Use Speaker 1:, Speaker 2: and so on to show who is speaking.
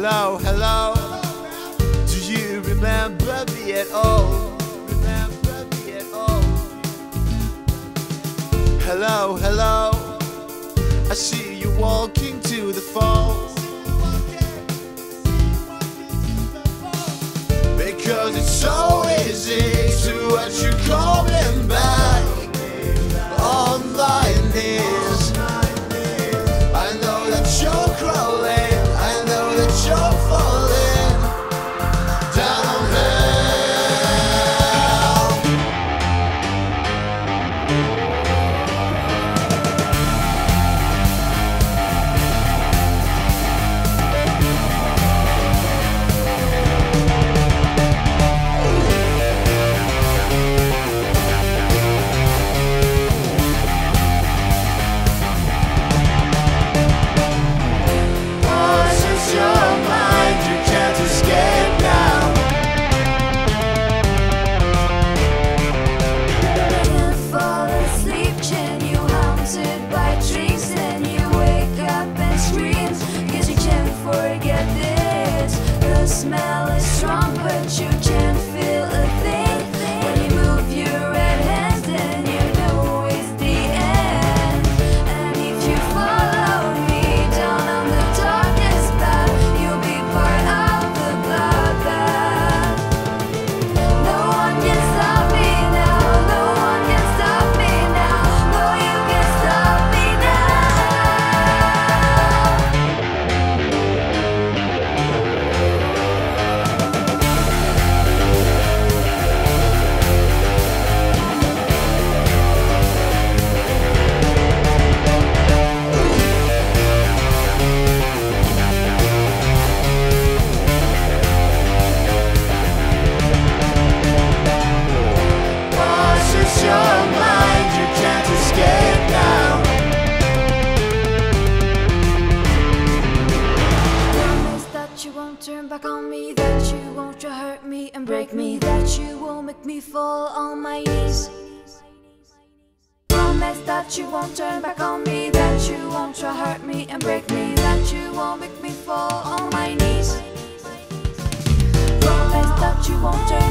Speaker 1: Hello, hello. Do you remember me at all? Remember me at all? Hello, hello. I see you walking to the falls. Because it's so easy you can't
Speaker 2: turn back on me, that you won't try hurt me and break me, that you won't make me fall on my knees. Promise that you won't turn back on me, that you won't try hurt me and break me, that you won't make me fall on my knees. Promise that you won't turn